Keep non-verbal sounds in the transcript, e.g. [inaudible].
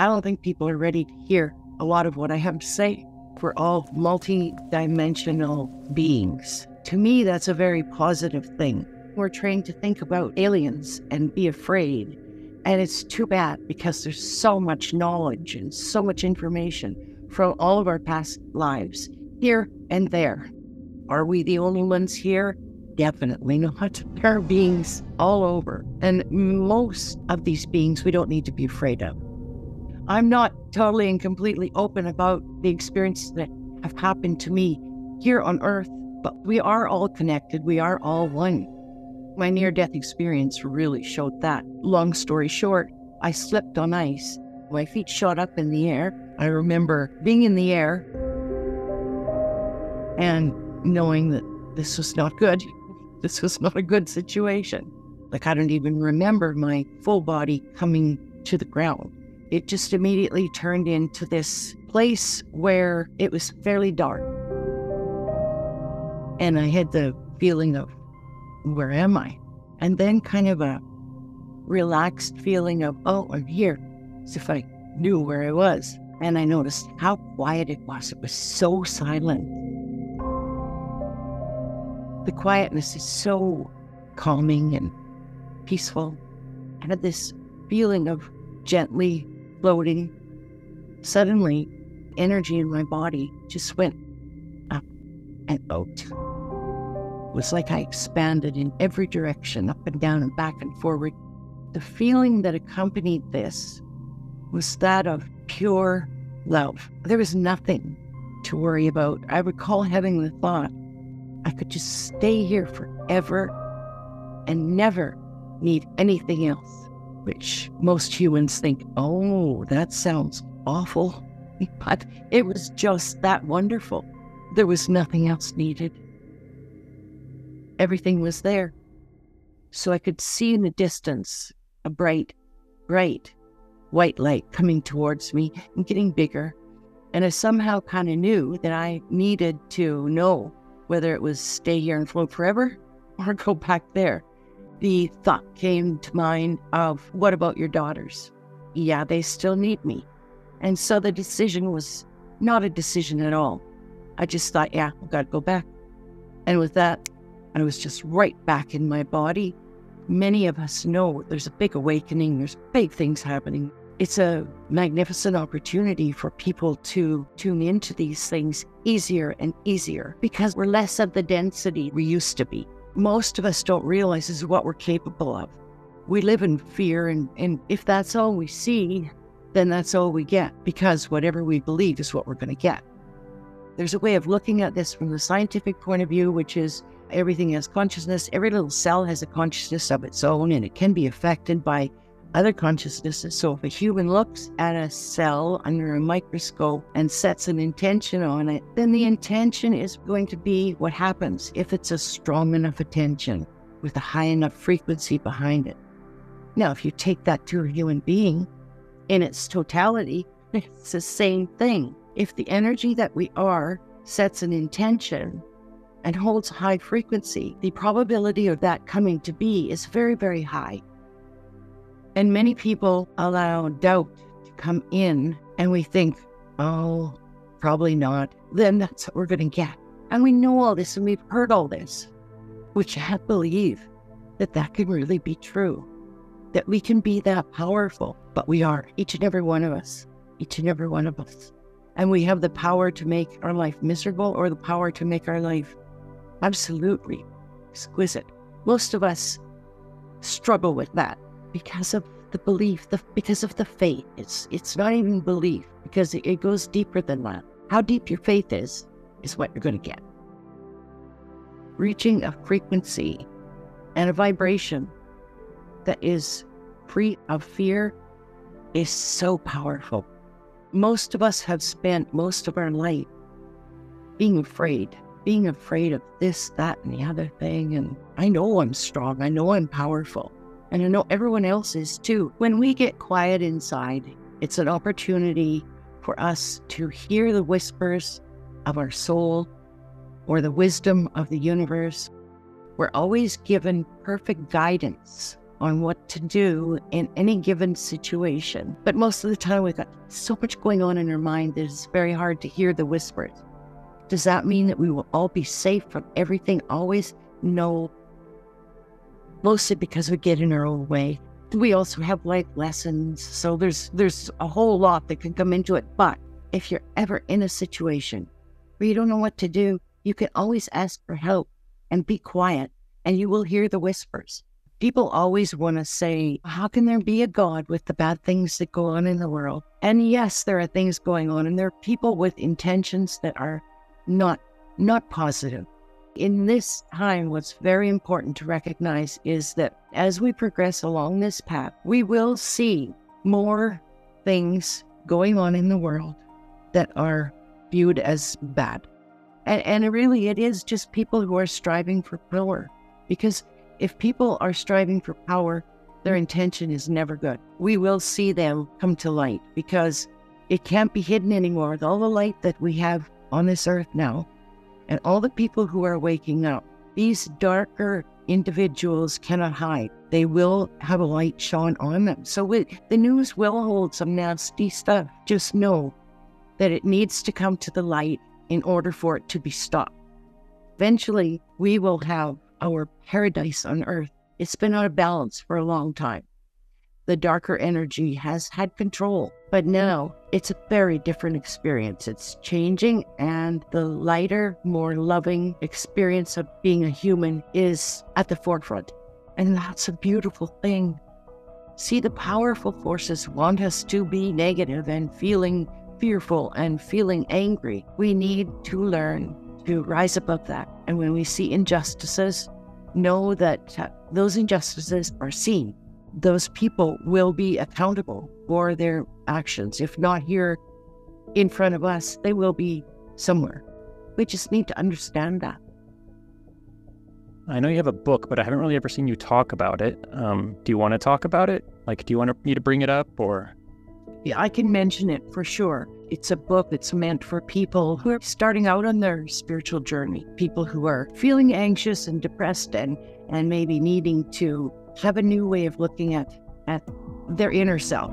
I don't think people are ready to hear a lot of what I have to say. We're all multi dimensional beings. To me, that's a very positive thing. We're trained to think about aliens and be afraid. And it's too bad because there's so much knowledge and so much information from all of our past lives, here and there. Are we the only ones here? Definitely not. There are beings all over. And most of these beings we don't need to be afraid of. I'm not totally and completely open about the experiences that have happened to me here on Earth, but we are all connected. We are all one. My near death experience really showed that. Long story short, I slipped on ice. My feet shot up in the air. I remember being in the air and knowing that this was not good. [laughs] This was not a good situation. Like, I don't even remember my full body coming to the ground it just immediately turned into this place where it was fairly dark. And I had the feeling of, where am I? And then kind of a relaxed feeling of, oh, I'm here, as if I knew where I was. And I noticed how quiet it was. It was so silent. The quietness is so calming and peaceful. I had this feeling of gently floating. Suddenly, energy in my body just went up and out. It was like I expanded in every direction, up and down and back and forward. The feeling that accompanied this was that of pure love. There was nothing to worry about. I recall having the thought I could just stay here forever and never need anything else which most humans think, oh, that sounds awful. [laughs] But it was just that wonderful. There was nothing else needed. Everything was there. So I could see in the distance a bright, bright white light coming towards me and getting bigger. And I somehow kind of knew that I needed to know whether it was stay here and float forever [laughs] or go back there the thought came to mind of what about your daughters? Yeah, they still need me. And so the decision was not a decision at all. I just thought, yeah, I've got to go back. And with that, I was just right back in my body. Many of us know there's a big awakening, there's big things happening. It's a magnificent opportunity for people to tune into these things easier and easier because we're less of the density we used to be most of us don't realize is what we're capable of. We live in fear, and, and if that's all we see, then that's all we get because whatever we believe is what we're going to get. There's a way of looking at this from the scientific point of view, which is everything has consciousness. Every little cell has a consciousness of its own, and it can be affected by other consciousnesses. So if a human looks at a cell under a microscope and sets an intention on it, then the intention is going to be what happens if it's a strong enough attention with a high enough frequency behind it. Now, if you take that to a human being in its totality, [laughs] it's the same thing. If the energy that we are sets an intention and holds high frequency, the probability of that coming to be is very, very high. And many people allow doubt to come in, and we think, oh, probably not. Then that's what we're going to get. And we know all this and we've heard all this, which I believe that that can really be true, that we can be that powerful, but we are, each and every one of us, each and every one of us. And we have the power to make our life miserable or the power to make our life absolutely exquisite. Most of us struggle with that because of the belief, the, because of the faith. It's it's not even belief because it, it goes deeper than that. How deep your faith is is what you're going to get. Reaching a frequency and a vibration that is free of fear is so powerful. Most of us have spent most of our life being afraid, being afraid of this, that, and the other thing. And I know I'm strong. I know I'm powerful. And I know everyone else is too. When we get quiet inside, it's an opportunity for us to hear the whispers of our soul or the wisdom of the universe. We're always given perfect guidance on what to do in any given situation. But most of the time, we've got so much going on in our mind that it's very hard to hear the whispers. Does that mean that we will all be safe from everything always? No. Mostly because we get in our own way. We also have life lessons, so there's there's a whole lot that can come into it. But if you're ever in a situation where you don't know what to do, you can always ask for help and be quiet, and you will hear the whispers. People always want to say, How can there be a God with the bad things that go on in the world? And yes, there are things going on, and there are people with intentions that are not not positive. In this time, what's very important to recognize is that as we progress along this path, we will see more things going on in the world that are viewed as bad. And, and really, it is just people who are striving for power. Because if people are striving for power, their intention is never good. We will see them come to light because it can't be hidden anymore. With all the light that we have on this earth now, and all the people who are waking up, these darker individuals cannot hide. They will have a light shone on them. So we, the news will hold some nasty stuff. Just know that it needs to come to the light in order for it to be stopped. Eventually, we will have our paradise on earth. It's been out of balance for a long time. The darker energy has had control, but now it's a very different experience. It's changing, and the lighter, more loving experience of being a human is at the forefront. And that's a beautiful thing. See, the powerful forces want us to be negative and feeling fearful and feeling angry. We need to learn to rise above that. And when we see injustices, know that uh, those injustices are seen. Those people will be accountable for their actions. If not here in front of us, they will be somewhere. We just need to understand that. I know you have a book, but I haven't really ever seen you talk about it. Um, do you want to talk about it? Like, do you want me to bring it up or? Yeah, I can mention it for sure. It's a book that's meant for people who are starting out on their spiritual journey, people who are feeling anxious and depressed and, and maybe needing to have a new way of looking at, at their inner self.